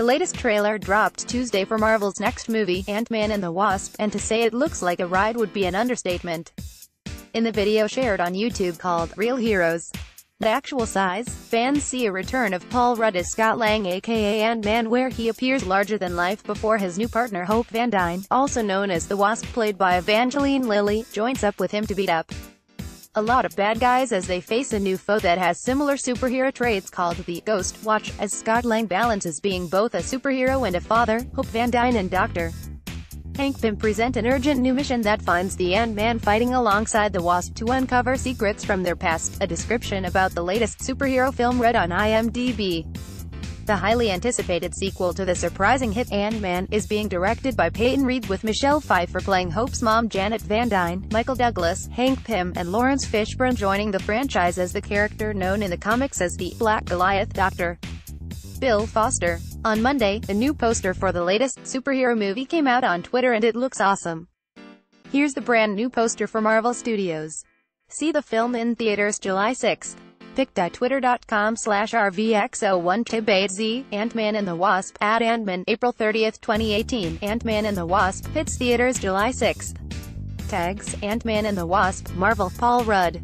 The latest trailer dropped Tuesday for Marvel's next movie, Ant-Man and the Wasp, and to say it looks like a ride would be an understatement. In the video shared on YouTube called Real Heroes, the actual size, fans see a return of Paul Rudd as Scott Lang aka Ant-Man where he appears larger than life before his new partner Hope Van Dyne, also known as the Wasp played by Evangeline Lilly, joins up with him to beat up a lot of bad guys as they face a new foe that has similar superhero traits called the Ghost Watch, as Scott Lang balances being both a superhero and a father, Hope Van Dyne and Dr. Hank Pym present an urgent new mission that finds the Ant-Man fighting alongside the Wasp to uncover secrets from their past, a description about the latest superhero film read on IMDb. The highly anticipated sequel to the surprising hit Ant-Man is being directed by Peyton Reed with Michelle Pfeiffer playing Hope's mom Janet Van Dyne, Michael Douglas, Hank Pym, and Laurence Fishburne joining the franchise as the character known in the comics as the Black Goliath Dr. Bill Foster. On Monday, a new poster for the latest superhero movie came out on Twitter and it looks awesome. Here's the brand new poster for Marvel Studios. See the film in theaters July 6th pic.twitter.com slash rvx01 tibaz, Ant-Man and the Wasp, at Ant-Man, April 30, 2018, Ant-Man and the Wasp, hits theaters July 6. Tags, Ant-Man and the Wasp, Marvel, Paul Rudd.